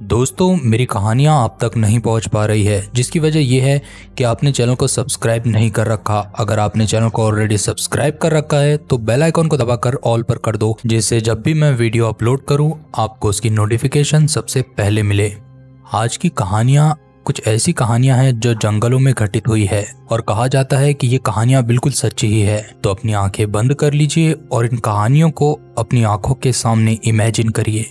दोस्तों, मेरी कहानियाँ आप तक नहीं पहुँच पा रही है, जिसकी वजह यह है कि आपने चैनल को सब्सक्राइब नहीं कर रखा। अगर आपने चैनल को ऑलरेडी सब्सक्राइब कर रखा है तो बेल आइकॉन को दबाकर ऑल पर कर दो, जिससे जब भी मैं वीडियो अपलोड करूँ, आपको उसकी नोटिफिकेशन सबसे पहले मिले। आज की कहानियाँ कुछ ऐसी कहानियाँ हैं जो जंगलों में घटित हुई है, और कहा जाता है कि ये कहानियाँ बिल्कुल सच्ची ही है। तो अपनी आँखें बंद कर लीजिए और इन कहानियों को अपनी आँखों के सामने इमेजिन करिए।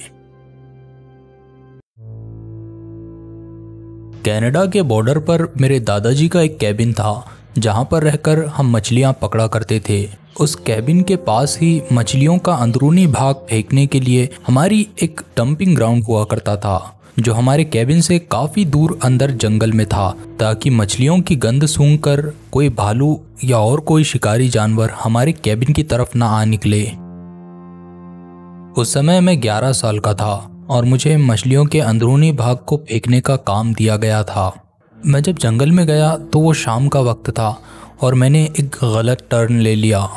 कनाडा के बॉर्डर पर मेरे दादाजी का एक कैबिन था, जहाँ पर रहकर हम मछलियाँ पकड़ा करते थे। उस कैबिन के पास ही मछलियों का अंदरूनी भाग फेंकने के लिए हमारी एक डंपिंग ग्राउंड हुआ करता था, जो हमारे कैबिन से काफ़ी दूर अंदर जंगल में था, ताकि मछलियों की गंध सूंघकर कोई भालू या और कोई शिकारी जानवर हमारे कैबिन की तरफ़ ना आ निकले। उस समय मैं 11 साल का था और मुझे मछलियों के अंदरूनी भाग को फेंकने का काम दिया गया था। मैं जब जंगल में गया तो वो शाम का वक्त था और मैंने एक गलत टर्न ले लिया।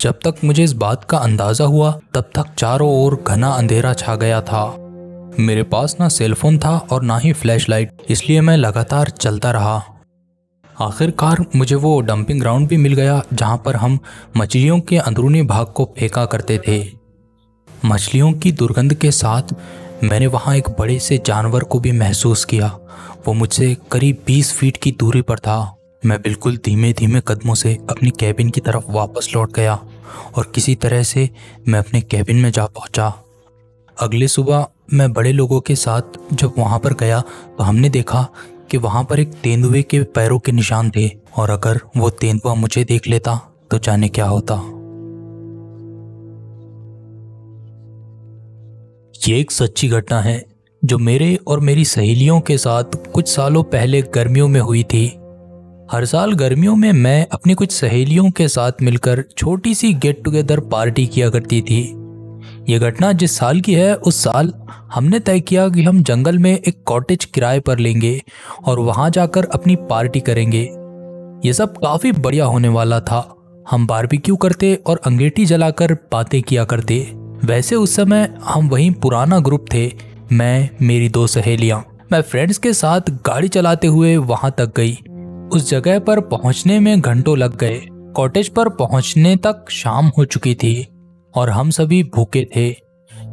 जब तक मुझे इस बात का अंदाज़ा हुआ, तब तक चारों ओर घना अंधेरा छा गया था। मेरे पास ना सेलफोन था और ना ही फ्लैश लाइट इसलिए मैं लगातार चलता रहा। आखिरकार मुझे वो डंपिंग ग्राउंड भी मिल गया, जहाँ पर हम मछलियों के अंदरूनी भाग को फेंका करते थे। मछलियों की दुर्गंध के साथ मैंने वहाँ एक बड़े से जानवर को भी महसूस किया। वो मुझसे करीब 20 फीट की दूरी पर था। मैं बिल्कुल धीमे धीमे कदमों से अपनी कैबिन की तरफ़ वापस लौट गया और किसी तरह से मैं अपने कैबिन में जा पहुँचा। अगले सुबह मैं बड़े लोगों के साथ जब वहाँ पर गया तो हमने देखा कि वहाँ पर एक तेंदुए के पैरों के निशान थे और अगर वो तेंदुआ मुझे देख लेता तो जाने क्या होता। ये एक सच्ची घटना है, जो मेरे और मेरी सहेलियों के साथ कुछ सालों पहले गर्मियों में हुई थी। हर साल गर्मियों में मैं अपनी कुछ सहेलियों के साथ मिलकर छोटी सी गेट टुगेदर पार्टी किया करती थी। ये घटना जिस साल की है, उस साल हमने तय किया कि हम जंगल में एक कॉटेज किराए पर लेंगे और वहाँ जाकर अपनी पार्टी करेंगे। ये सब काफ़ी बढ़िया होने वाला था। हम बारबेक्यू करते और अंगेठी जलाकर बातें किया करते। वैसे उस समय हम वही पुराना ग्रुप थे, मैं, मेरी दो सहेलियाँ। मैं फ्रेंड्स के साथ गाड़ी चलाते हुए वहाँ तक गई। उस जगह पर पहुँचने में घंटों लग गए। कॉटेज पर पहुँचने तक शाम हो चुकी थी और हम सभी भूखे थे।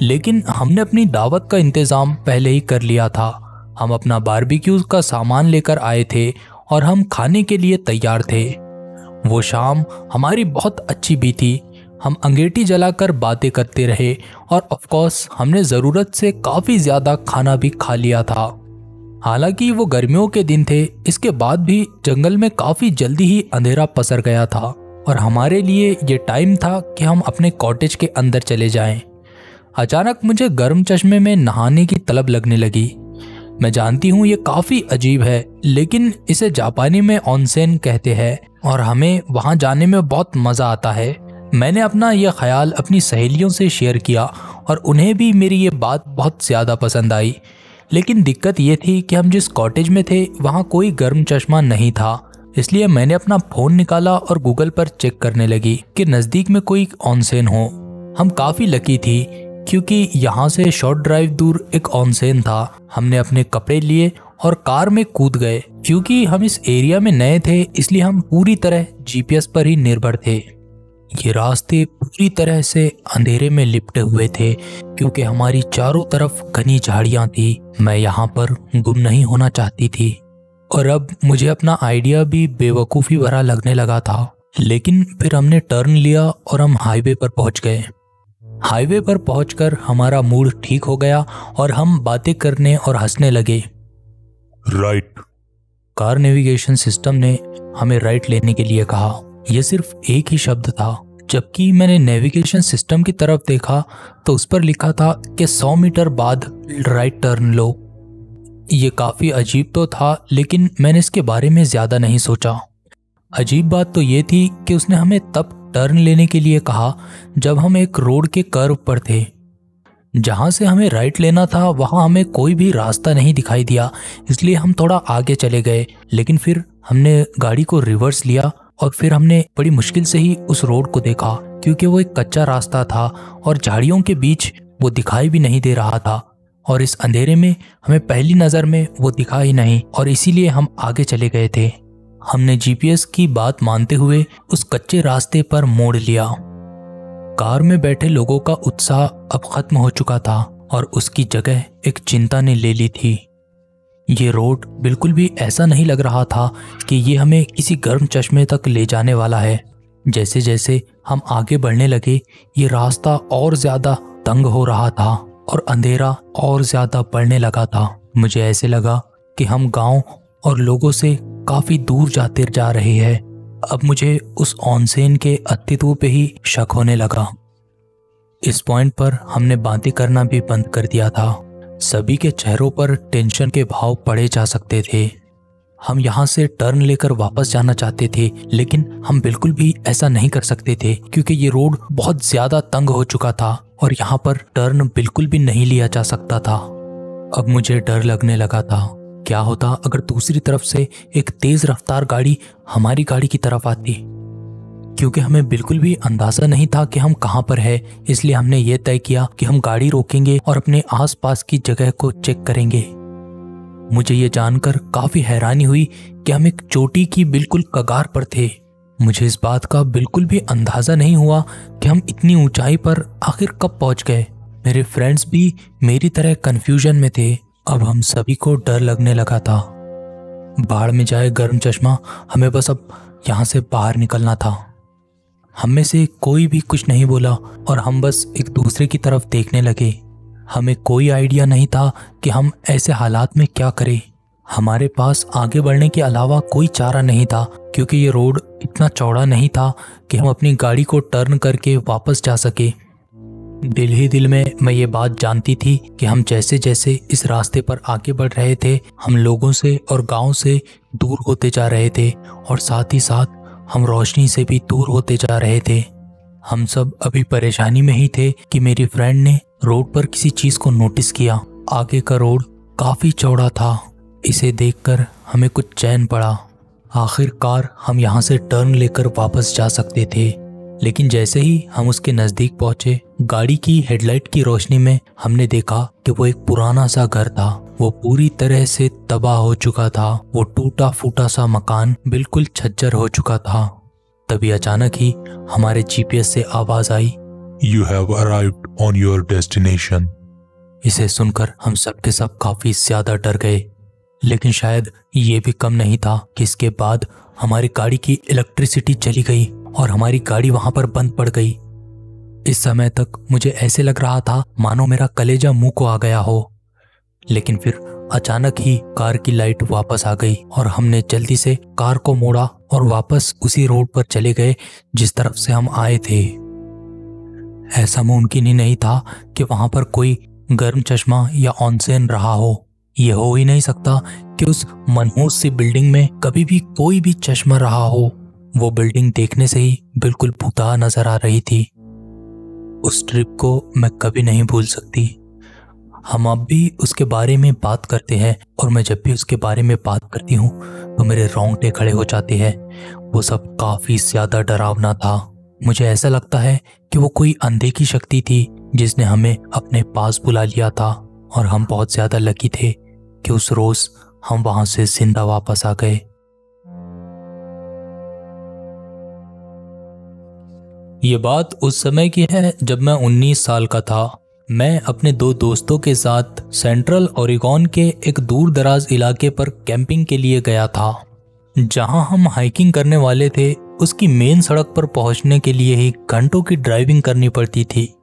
लेकिन हमने अपनी दावत का इंतज़ाम पहले ही कर लिया था। हम अपना बारबेक्यू का सामान लेकर आए थे और हम खाने के लिए तैयार थे। वो शाम हमारी बहुत अच्छी भी थी हम अंगेठी जलाकर बातें करते रहे और ऑफ़ कोर्स हमने ज़रूरत से काफ़ी ज़्यादा खाना भी खा लिया था। हालाँकि वो गर्मियों के दिन थे, इसके बाद भी जंगल में काफ़ी जल्दी ही अंधेरा पसर गया था और हमारे लिए ये टाइम था कि हम अपने कॉटेज के अंदर चले जाएँ। अचानक मुझे गर्म चश्मे में नहाने की तलब लगने लगी। मैं जानती हूँ ये काफ़ी अजीब है, लेकिन इसे जापानी में ऑनसेन कहते हैं और हमें वहाँ जाने में बहुत मज़ा आता है। मैंने अपना यह ख्याल अपनी सहेलियों से शेयर किया और उन्हें भी मेरी ये बात बहुत ज़्यादा पसंद आई। लेकिन दिक्कत ये थी कि हम जिस कॉटेज में थे, वहाँ कोई गर्म चश्मा नहीं था। इसलिए मैंने अपना फ़ोन निकाला और गूगल पर चेक करने लगी कि नज़दीक में कोई ऑनसेन हो। हम काफ़ी लकी थी, क्योंकि यहाँ से शॉर्ट ड्राइव दूर एक ऑनसेन था। हमने अपने कपड़े लिए और कार में कूद गए, क्योंकि हम इस एरिया में नए थे, इसलिए हम पूरी तरह जीपीएस पर ही निर्भर थे। ये रास्ते पूरी तरह से अंधेरे में लिपटे हुए थे क्योंकि हमारी चारों तरफ़ घनी झाड़ियाँ थी। मैं यहाँ पर गुम नहीं होना चाहती थी। और अब मुझे अपना आइडिया भी बेवकूफ़ी भरा लगने लगा था। लेकिन फिर हमने टर्न लिया और हम हाईवे पर पहुँच गए। हाईवे पर पहुंचकर हमारा मूड ठीक हो गया और हम बातें करने और हंसने लगे। राइट कार नेविगेशन सिस्टम ने हमें राइट लेने के लिए कहा। यह सिर्फ़ एक ही शब्द था। जबकि मैंने नेविगेशन सिस्टम की तरफ़ देखा तो उस पर लिखा था कि 100 मीटर बाद राइट टर्न लो। ये काफ़ी अजीब तो था, लेकिन मैंने इसके बारे में ज़्यादा नहीं सोचा। अजीब बात तो ये थी कि उसने हमें तब टर्न लेने के लिए कहा, जब हम एक रोड के कर्व पर थे। जहाँ से हमें राइट लेना था, वहाँ हमें कोई भी रास्ता नहीं दिखाई दिया, इसलिए हम थोड़ा आगे चले गए। लेकिन फिर हमने गाड़ी को रिवर्स लिया और फिर हमने बड़ी मुश्किल से ही उस रोड को देखा, क्योंकि वो एक कच्चा रास्ता था और झाड़ियों के बीच वो दिखाई भी नहीं दे रहा था। और इस अंधेरे में हमें पहली नज़र में वो दिखा ही नहीं और इसीलिए हम आगे चले गए थे। हमने जीपीएस की बात मानते हुए उस कच्चे रास्ते पर मोड़ लिया। कार में बैठे लोगों का उत्साह अब खत्म हो चुका था और उसकी जगह एक चिंता ने ले ली थी। ये रोड बिल्कुल भी ऐसा नहीं लग रहा था कि ये हमें किसी गर्म चश्मे तक ले जाने वाला है। जैसे जैसे हम आगे बढ़ने लगे, ये रास्ता और ज़्यादा तंग हो रहा था और अंधेरा और ज़्यादा बढ़ने लगा था। मुझे ऐसे लगा कि हम गाँव और लोगों से काफ़ी दूर जाते जा रहे हैं। अब मुझे उस ऑनसेन के अस्तित्व पे ही शक होने लगा। इस पॉइंट पर हमने बातें करना भी बंद कर दिया था। सभी के चेहरों पर टेंशन के भाव पड़े जा सकते थे। हम यहाँ से टर्न लेकर वापस जाना चाहते थे, लेकिन हम बिल्कुल भी ऐसा नहीं कर सकते थे, क्योंकि ये रोड बहुत ज़्यादा तंग हो चुका था और यहाँ पर टर्न बिल्कुल भी नहीं लिया जा सकता था। अब मुझे डर लगने लगा था। क्या होता अगर दूसरी तरफ़ से एक तेज रफ्तार गाड़ी हमारी गाड़ी की तरफ़ आती? क्योंकि हमें बिल्कुल भी अंदाज़ा नहीं था कि हम कहाँ पर है। इसलिए हमने ये तय किया कि हम गाड़ी रोकेंगे और अपने आसपास की जगह को चेक करेंगे। मुझे ये जानकर काफ़ी हैरानी हुई कि हम एक चोटी की बिल्कुल कगार पर थे। मुझे इस बात का बिल्कुल भी अंदाज़ा नहीं हुआ कि हम इतनी ऊंचाई पर आखिर कब पहुँच गए। मेरे फ्रेंड्स भी मेरी तरह कंफ्यूजन में थे। अब हम सभी को डर लगने लगा था। बाढ़ में जाए गर्म चश्मा, हमें बस अब यहाँ से बाहर निकलना था। हम में से कोई भी कुछ नहीं बोला और हम बस एक दूसरे की तरफ़ देखने लगे। हमें कोई आइडिया नहीं था कि हम ऐसे हालात में क्या करें। हमारे पास आगे बढ़ने के अलावा कोई चारा नहीं था, क्योंकि ये रोड इतना चौड़ा नहीं था कि हम अपनी गाड़ी को टर्न करके वापस जा सके। दिल ही दिल में मैं ये बात जानती थी कि हम जैसे जैसे इस रास्ते पर आगे बढ़ रहे थे, हम लोगों से और गाँव से दूर होते जा रहे थे और साथ ही साथ हम रोशनी से भी दूर होते जा रहे थे। हम सब अभी परेशानी में ही थे कि मेरी फ्रेंड ने रोड पर किसी चीज़ को नोटिस किया। आगे का रोड काफ़ी चौड़ा था। इसे देखकर हमें कुछ चैन पड़ा। आखिरकार हम यहाँ से टर्न लेकर वापस जा सकते थे। लेकिन जैसे ही हम उसके नज़दीक पहुँचे, गाड़ी की हेडलाइट की रोशनी में हमने देखा कि वो एक पुराना सा घर था। वो पूरी तरह से तबाह हो चुका था। वो टूटा फूटा सा मकान बिल्कुल छज्जर हो चुका था। तभी अचानक ही हमारे जीपीएस से आवाज़ आई। You have arrived on your destination. इसे सुनकर हम सब के सब काफ़ी ज़्यादा डर गए। लेकिन शायद ये भी कम नहीं था कि इसके बाद हमारी गाड़ी की इलेक्ट्रिसिटी चली गई और हमारी गाड़ी वहाँ पर बंद पड़ गई। इस समय तक मुझे ऐसे लग रहा था मानो मेरा कलेजा मुँह को आ गया हो। लेकिन फिर अचानक ही कार की लाइट वापस आ गई और हमने जल्दी से कार को मोड़ा और वापस उसी रोड पर चले गए जिस तरफ़ से हम आए थे। ऐसा मुमकिन ही नहीं था कि वहाँ पर कोई गर्म चश्मा या ऑनसेन रहा हो। यह हो ही नहीं सकता कि उस मनहूस सी बिल्डिंग में कभी भी कोई भी चश्मा रहा हो। वो बिल्डिंग देखने से ही बिल्कुल भूता नज़र आ रही थी। उस ट्रिप को मैं कभी नहीं भूल सकती। हम अब भी उसके बारे में बात करते हैं और मैं जब भी उसके बारे में बात करती हूँ तो मेरे रोंगटे खड़े हो जाते हैं। वो सब काफ़ी ज़्यादा डरावना था। मुझे ऐसा लगता है कि वो कोई अंधे की शक्ति थी जिसने हमें अपने पास बुला लिया था और हम बहुत ज़्यादा लकी थे कि उस रोज हम वहाँ से ज़िंदा वापस आ गए। ये बात उस समय की है जब मैं 19 साल का था। मैं अपने दो दोस्तों के साथ सेंट्रल ओरिगॉन के एक दूर दराज इलाके पर कैंपिंग के लिए गया था। जहाँ हम हाइकिंग करने वाले थे, उसकी मेन सड़क पर पहुँचने के लिए ही घंटों की ड्राइविंग करनी पड़ती थी।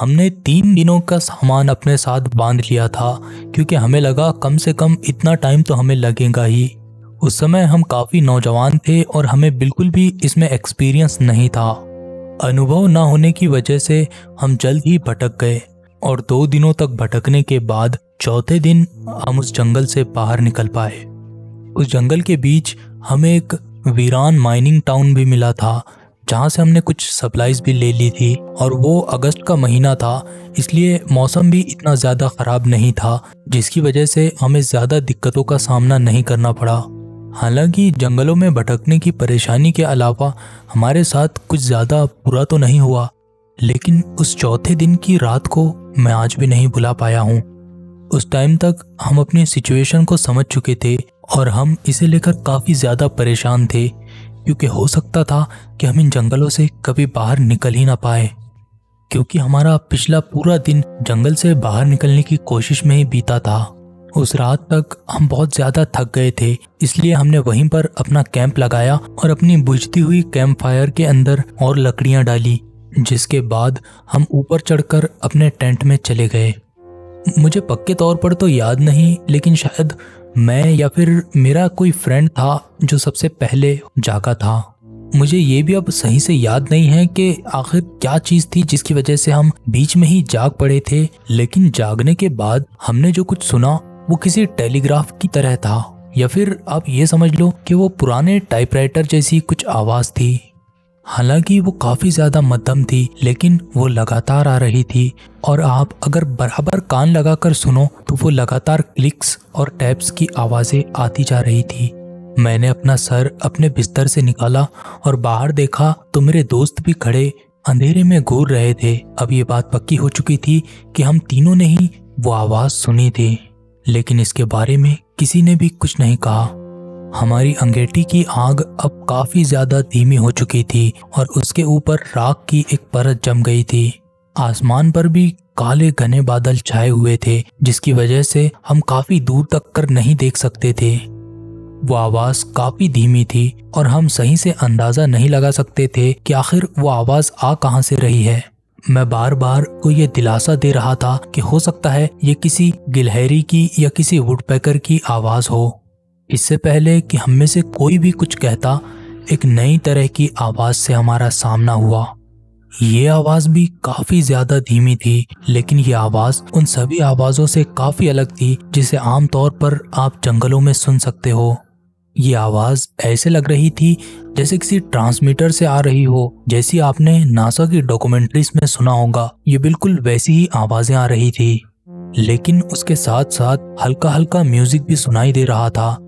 हमने तीन दिनों का सामान अपने साथ बाँध लिया था, क्योंकि हमें लगा कम से कम इतना टाइम तो हमें लगेगा ही। उस समय हम काफ़ी नौजवान थे और हमें बिल्कुल भी इसमें एक्सपीरियंस नहीं था। अनुभव न होने की वजह से हम जल्द ही भटक गए और दो दिनों तक भटकने के बाद चौथे दिन हम उस जंगल से बाहर निकल पाए। उस जंगल के बीच हमें एक वीरान माइनिंग टाउन भी मिला था, जहाँ से हमने कुछ सप्लाईज भी ले ली थी और वो अगस्त का महीना था, इसलिए मौसम भी इतना ज़्यादा ख़राब नहीं था, जिसकी वजह से हमें ज़्यादा दिक्कतों का सामना नहीं करना पड़ा। हालाँकि जंगलों में भटकने की परेशानी के अलावा हमारे साथ कुछ ज़्यादा बुरा तो नहीं हुआ, लेकिन उस चौथे दिन की रात को मैं आज भी नहीं भुला पाया हूँ। उस टाइम तक हम अपनी सिचुएशन को समझ चुके थे और हम इसे लेकर काफ़ी ज़्यादा परेशान थे, क्योंकि हो सकता था कि हम इन जंगलों से कभी बाहर निकल ही ना पाए, क्योंकि हमारा पिछला पूरा दिन जंगल से बाहर निकलने की कोशिश में ही बीता था। उस रात तक हम बहुत ज़्यादा थक गए थे, इसलिए हमने वहीं पर अपना कैंप लगाया और अपनी बुझती हुई कैंप फायर के अंदर और लकड़ियाँ डाली, जिसके बाद हम ऊपर चढ़कर अपने टेंट में चले गए। मुझे पक्के तौर पर तो याद नहीं, लेकिन शायद मैं या फिर मेरा कोई फ्रेंड था जो सबसे पहले जागा था। मुझे ये भी अब सही से याद नहीं है कि आखिर क्या चीज़ थी जिसकी वजह से हम बीच में ही जाग पड़े थे, लेकिन जागने के बाद हमने जो कुछ सुना वो किसी टेलीग्राफ की तरह था, या फिर आप ये समझ लो कि वो पुराने टाइपराइटर जैसी कुछ आवाज़ थी। हालाँकि वो काफ़ी ज़्यादा मध्यम थी, लेकिन वो लगातार आ रही थी। और आप अगर बराबर कान लगाकर सुनो तो वो लगातार क्लिक्स और टैप्स की आवाज़ें आती जा रही थी। मैंने अपना सर अपने बिस्तर से निकाला और बाहर देखा तो मेरे दोस्त भी खड़े अंधेरे में घूर रहे थे। अब ये बात पक्की हो चुकी थी कि हम तीनों ने ही वो आवाज़ सुनी थी। लेकिन इसके बारे में किसी ने भी कुछ नहीं कहा। हमारी अंगेठी की आग अब काफ़ी ज़्यादा धीमी हो चुकी थी और उसके ऊपर राख की एक परत जम गई थी। आसमान पर भी काले घने बादल छाए हुए थे, जिसकी वजह से हम काफ़ी दूर तक कर नहीं देख सकते थे। वो आवाज़ काफ़ी धीमी थी और हम सही से अंदाज़ा नहीं लगा सकते थे कि आखिर वो आवाज़ आ कहाँ से रही है। मैं बार बार को ये दिलासा दे रहा था कि हो सकता है ये किसी गिलहरी की या किसी वुडपैकर की आवाज़ हो। इससे पहले कि हम में से कोई भी कुछ कहता, एक नई तरह की आवाज़ से हमारा सामना हुआ। ये आवाज़ भी काफ़ी ज़्यादा धीमी थी, लेकिन ये आवाज़ उन सभी आवाजों से काफ़ी अलग थी, जिसे आमतौर पर आप जंगलों में सुन सकते हो। ये आवाज़ ऐसे लग रही थी जैसे किसी ट्रांसमीटर से आ रही हो, जैसी आपने नासा की डॉक्यूमेंट्रीज में सुना होगा। ये बिल्कुल वैसी ही आवाज़ें आ रही थी। लेकिन उसके साथ साथ हल्का हल्का म्यूज़िक भी सुनाई दे रहा था।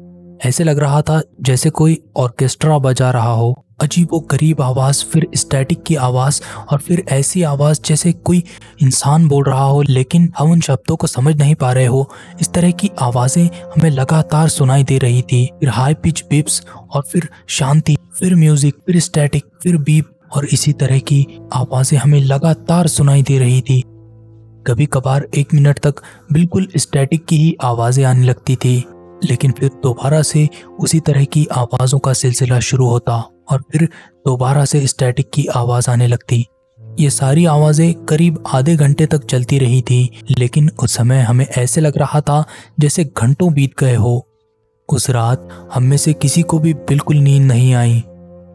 ऐसे लग रहा था जैसे कोई ऑर्केस्ट्रा बजा रहा हो। अजीबो गरीब आवाज़, फिर स्टैटिक की आवाज़ और फिर ऐसी आवाज़ जैसे कोई इंसान बोल रहा हो, लेकिन हम उन शब्दों को समझ नहीं पा रहे हो। इस तरह की आवाज़ें हमें लगातार सुनाई दे रही थी। फिर हाई पिच बिप्स और फिर शांति, फिर म्यूज़िक फिर स्टैटिक फिर बीप और इसी तरह की आवाज़ें हमें लगातार सुनाई दे रही थी। कभी कभार एक मिनट तक बिल्कुल स्टैटिक की ही आवाज़ें आने लगती थी, लेकिन फिर दोबारा से उसी तरह की आवाज़ों का सिलसिला शुरू होता। और फिर दोबारा से स्टैटिक की आवाज़ आने लगती। ये सारी आवाज़ें करीब आधे घंटे तक चलती रही थी, लेकिन उस समय हमें ऐसे लग रहा था जैसे घंटों बीत गए हो। उस रात हम में से किसी को भी बिल्कुल नींद नहीं आई।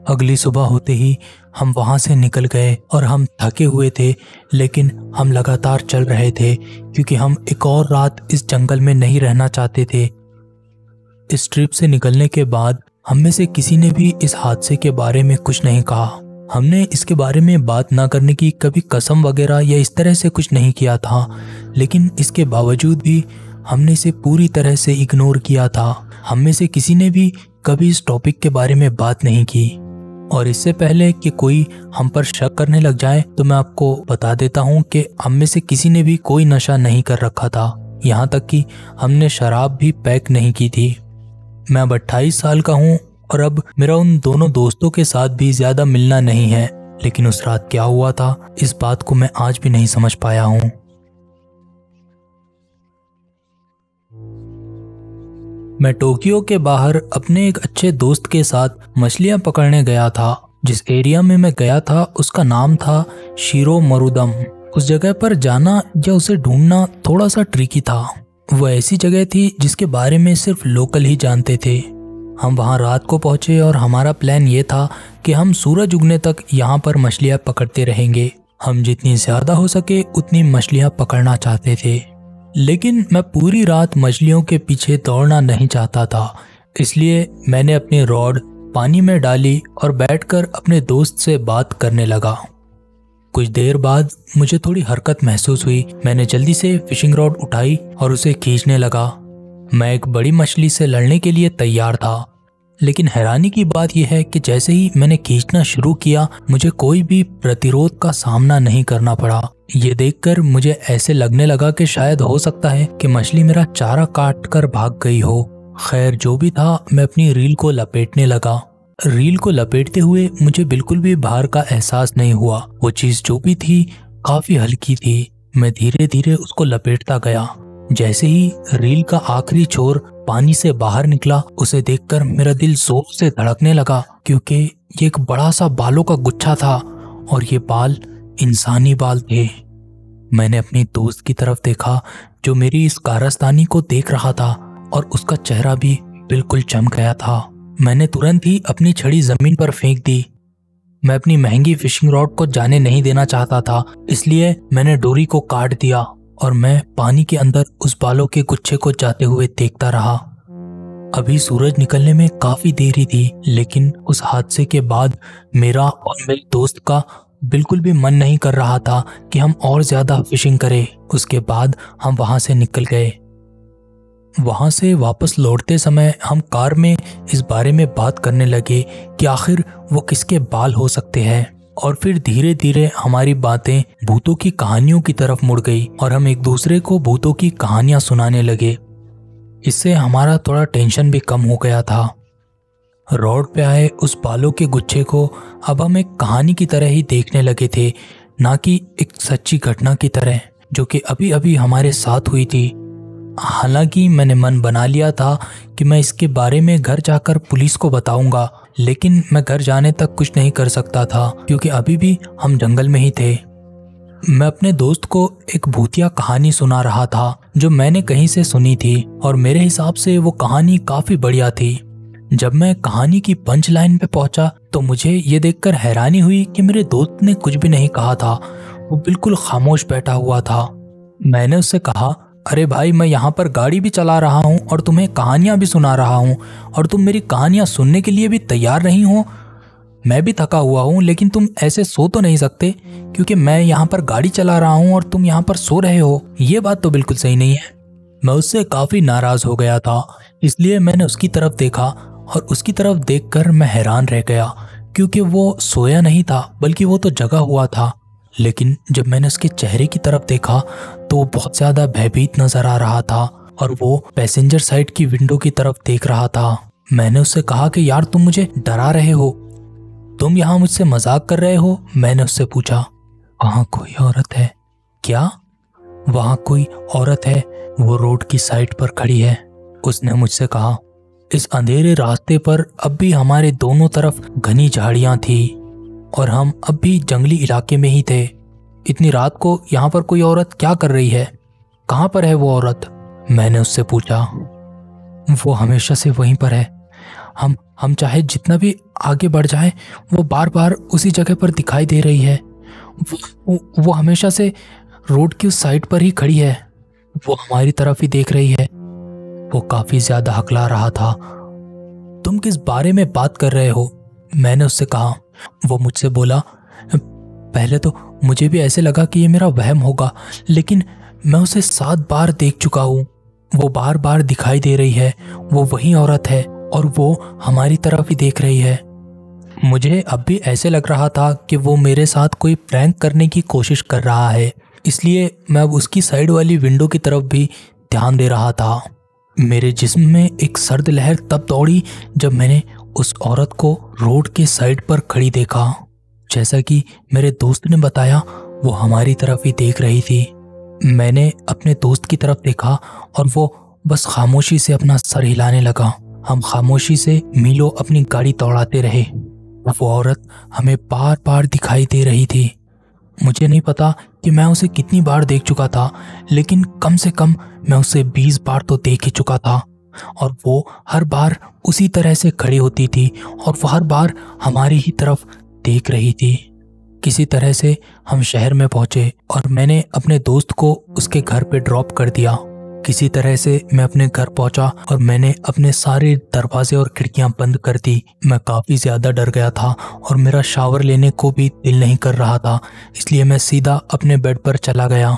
अगली सुबह होते ही हम वहाँ से निकल गए और हम थके हुए थे, लेकिन हम लगातार चल रहे थे, क्योंकि हम एक और रात इस जंगल में नहीं रहना चाहते थे। इस ट्रिप से निकलने के बाद हम में से किसी ने भी इस हादसे के बारे में कुछ नहीं कहा। हमने इसके बारे में बात ना करने की कभी कसम वगैरह या इस तरह से कुछ नहीं किया था, लेकिन इसके बावजूद भी हमने इसे पूरी तरह से इग्नोर किया था। हम में से किसी ने भी कभी इस टॉपिक के बारे में बात नहीं की। और इससे पहले कि कोई हम पर शक करने लग जाए तो मैं आपको बता देता हूँ कि हम में से किसी ने भी कोई नशा नहीं कर रखा था। यहाँ तक कि हमने शराब भी पैक नहीं की थी। मैं अब अट्ठाईस साल का हूँ और अब मेरा उन दोनों दोस्तों के साथ भी ज़्यादा मिलना नहीं है। लेकिन उस रात क्या हुआ था, इस बात को मैं आज भी नहीं समझ पाया हूँ। मैं टोक्यो के बाहर अपने एक अच्छे दोस्त के साथ मछलियाँ पकड़ने गया था। जिस एरिया में मैं गया था, उसका नाम था शीरो मरुदम उस जगह पर जाना या उसे ढूंढना थोड़ा सा ट्रिकी था। वो ऐसी जगह थी जिसके बारे में सिर्फ़ लोकल ही जानते थे। हम वहाँ रात को पहुँचे और हमारा प्लान ये था कि हम सूरज उगने तक यहाँ पर मछलियाँ पकड़ते रहेंगे। हम जितनी ज़्यादा हो सके उतनी मछलियाँ पकड़ना चाहते थे। लेकिन मैं पूरी रात मछलियों के पीछे दौड़ना नहीं चाहता था। इसलिए मैंने अपनी रॉड पानी में डाली और बैठकर अपने दोस्त से बात करने लगा। कुछ देर बाद मुझे थोड़ी हरकत महसूस हुई। मैंने जल्दी से फिशिंग रॉड उठाई और उसे खींचने लगा। मैं एक बड़ी मछली से लड़ने के लिए तैयार था। लेकिन हैरानी की बात यह है कि जैसे ही मैंने खींचना शुरू किया, मुझे कोई भी प्रतिरोध का सामना नहीं करना पड़ा। ये देखकर मुझे ऐसे लगने लगा कि शायद हो सकता है कि मछली मेरा चारा काट कर भाग गई हो। खैर, जो भी था, मैं अपनी रील को लपेटने लगा। रील को लपेटते हुए मुझे बिल्कुल भी भार का एहसास नहीं हुआ। वो चीज़ जो भी थी, काफ़ी हल्की थी। मैं धीरे धीरे उसको लपेटता गया। जैसे ही रील का आखिरी छोर पानी से बाहर निकला, उसे देखकर मेरा दिल ज़ोर से धड़कने लगा, क्योंकि ये एक बड़ा सा बालों का गुच्छा था और ये बाल इंसानी बाल थे। मैंने अपनी दोस्त की तरफ़ देखा, जो मेरी इस कारस्तानी को देख रहा था और उसका चेहरा भी बिल्कुल चम गया था। मैंने तुरंत ही अपनी छड़ी ज़मीन पर फेंक दी। मैं अपनी महँगी फिशिंग रॉड को जाने नहीं देना चाहता था, इसलिए मैंने डोरी को काट दिया और मैं पानी के अंदर उस बालों के गुच्छे को जाते हुए देखता रहा। अभी सूरज निकलने में काफ़ी देरी थी, लेकिन उस हादसे के बाद मेरा और मेरे दोस्त का बिल्कुल भी मन नहीं कर रहा था कि हम और ज़्यादा फिशिंग करें। उसके बाद हम वहाँ से निकल गए। वहाँ से वापस लौटते समय हम कार में इस बारे में बात करने लगे कि आखिर वो किसके बाल हो सकते हैं। और फिर धीरे धीरे हमारी बातें भूतों की कहानियों की तरफ़ मुड़ गई और हम एक दूसरे को भूतों की कहानियाँ सुनाने लगे। इससे हमारा थोड़ा टेंशन भी कम हो गया था। रोड पे आए उस बालों के गुच्छे को अब हम एक कहानी की तरह ही देखने लगे थे, ना कि एक सच्ची घटना की तरह, जो कि अभी अभी हमारे साथ हुई थी। हालाँकि मैंने मन बना लिया था कि मैं इसके बारे में घर जाकर पुलिस को बताऊँगा, लेकिन मैं घर जाने तक कुछ नहीं कर सकता था, क्योंकि अभी भी हम जंगल में ही थे। मैं अपने दोस्त को एक भूतिया कहानी सुना रहा था, जो मैंने कहीं से सुनी थी, और मेरे हिसाब से वो कहानी काफ़ी बढ़िया थी। जब मैं कहानी की पंच लाइन पे पहुँचा तो मुझे ये देखकर हैरानी हुई कि मेरे दोस्त ने कुछ भी नहीं कहा था, वो बिल्कुल खामोश बैठा हुआ था। मैंने उससे कहा अरे भाई, मैं यहाँ पर गाड़ी भी चला रहा हूँ और तुम्हें कहानियाँ भी सुना रहा हूँ और तुम मेरी कहानियाँ सुनने के लिए भी तैयार नहीं हो। मैं भी थका हुआ हूँ, लेकिन तुम ऐसे सो तो नहीं सकते, क्योंकि मैं यहाँ पर गाड़ी चला रहा हूँ और तुम यहाँ पर सो रहे हो। ये बात तो बिल्कुल सही नहीं है। मैं उससे काफ़ी नाराज़ हो गया था, इसलिए मैंने उसकी तरफ़ देखा और उसकी तरफ़ देखकर मैं हैरान रह गया, क्योंकि वो सोया नहीं था, बल्कि वो तो जगा हुआ था। लेकिन जब मैंने उसके चेहरे की तरफ़ देखा तो वो बहुत ज़्यादा भयभीत नज़र आ रहा था और वो पैसेंजर साइड की विंडो की तरफ़ देख रहा था। मैंने उससे कहा कि, यार, तुम मुझे डरा रहे हो। तुम यहाँ मुझसे मज़ाक कर रहे हो? मैंने उससे पूछा, वहाँ कोई औरत है? क्या? वहाँ कोई औरत है। वो रोड की साइड पर खड़ी है। उसने मुझसे कहा, इस अंधेरे रास्ते पर अब भी हमारे दोनों तरफ़ घनी झाड़ियाँ थी। और हम अब भी जंगली इलाके में ही थे। इतनी रात को यहाँ पर कोई औरत क्या कर रही है? कहाँ पर है वो औरत? मैंने उससे पूछा। वो हमेशा से वहीं पर है। हम हम चाहे जितना भी आगे बढ़ जाए वो बार बार उसी जगह पर दिखाई दे रही है। वो, वो, हमेशा से रोड की उस साइड पर ही खड़ी है। वो हमारी तरफ़ ही देख रही है। वो काफ़ी ज़्यादा हकला रहा था। तुम किस बारे में बात कर रहे हो? मैंने उससे कहा। वो मुझसे बोला, पहले तो मुझे भी ऐसे लगा कि ये मेरा वहम होगा, लेकिन मैं उसे सात बार देख चुका हूँ। वो बार बार दिखाई दे रही है, वो वही औरत है और वो हमारी तरफ़ ही देख रही है। मुझे अब भी ऐसे लग रहा था कि वो मेरे साथ कोई प्रैंक करने की कोशिश कर रहा है, इसलिए मैं अब उसकी साइड वाली विंडो की तरफ़ भी ध्यान दे रहा था। मेरे जिस्म में एक सर्द लहर तब दौड़ी जब मैंने उस औरत को रोड के साइड पर खड़ी देखा। जैसा कि मेरे दोस्त ने बताया, वो हमारी तरफ़ ही देख रही थी। मैंने अपने दोस्त की तरफ़ देखा और वो बस खामोशी से अपना सर हिलाने लगा। हम खामोशी से मीलो अपनी गाड़ी दौड़ाते रहे। वो औरत हमें बार बार दिखाई दे रही थी। मुझे नहीं पता कि मैं उसे कितनी बार देख चुका था, लेकिन कम से कम मैं उसे बीस बार तो देख ही चुका था। और वो हर बार उसी तरह से खड़ी होती थी और वो हर बार हमारी ही तरफ़ देख रही थी। किसी तरह से हम शहर में पहुँचे और मैंने अपने दोस्त को उसके घर पे ड्रॉप कर दिया। किसी तरह से मैं अपने घर पहुँचा और मैंने अपने सारे दरवाजे और खिड़कियाँ बंद कर दी। मैं काफ़ी ज़्यादा डर गया था और मेरा शावर लेने को भी दिल नहीं कर रहा था, इसलिए मैं सीधा अपने बेड पर चला गया।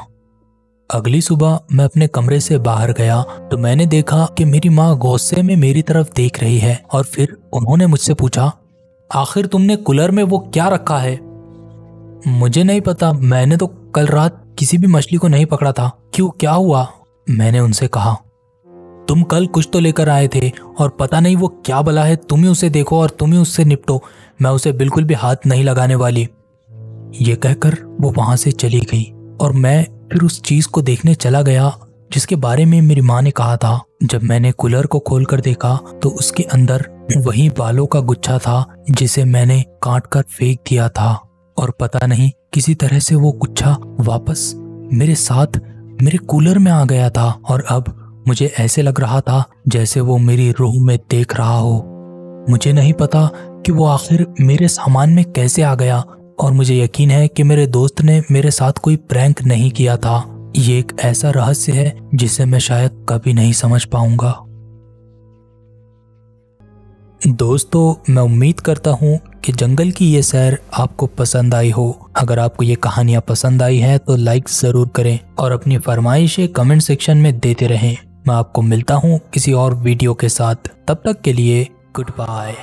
अगली सुबह मैं अपने कमरे से बाहर गया तो मैंने देखा कि मेरी माँ गुस्से में मेरी तरफ़ देख रही है और फिर उन्होंने मुझसे पूछा, आखिर तुमने कूलर में वो क्या रखा है? मुझे नहीं पता, मैंने तो कल रात किसी भी मछली को नहीं पकड़ा था। क्यों, क्या हुआ? मैंने उनसे कहा, तुम कल कुछ तो लेकर आए थे और पता नहीं वो क्या बला है, तुम ही उसे देखो और तुम ही उससे निपटो, मैं उसे बिल्कुल भी हाथ नहीं लगाने वाली। ये कहकर वो वहाँ से चली गई और मैं फिर उस चीज़ को देखने चला गया, जिसके बारे में मेरी माँ ने कहा था। जब मैंने कूलर को खोलकर देखा तो उसके अंदर वही बालों का गुच्छा था, जिसे मैंने काट कर फेंक दिया था। और पता नहीं किसी तरह से वो गुच्छा वापस मेरे साथ, मेरे कूलर में आ गया था। और अब मुझे ऐसे लग रहा था, जैसे वो मेरी रूह में देख रहा हो। मुझे नहीं पता कि वो आखिर मेरे सामान में कैसे आ गया और मुझे यकीन है कि मेरे दोस्त ने मेरे साथ कोई प्रैंक नहीं किया था। ये एक ऐसा रहस्य है जिसे मैं शायद कभी नहीं समझ पाऊँगा। दोस्तों, मैं उम्मीद करता हूँ कि जंगल की ये सैर आपको पसंद आई हो। अगर आपको ये कहानियाँ पसंद आई है तो लाइक ज़रूर करें और अपनी फरमाइशें कमेंट सेक्शन में देते रहें। मैं आपको मिलता हूँ किसी और वीडियो के साथ। तब तक के लिए गुड बाय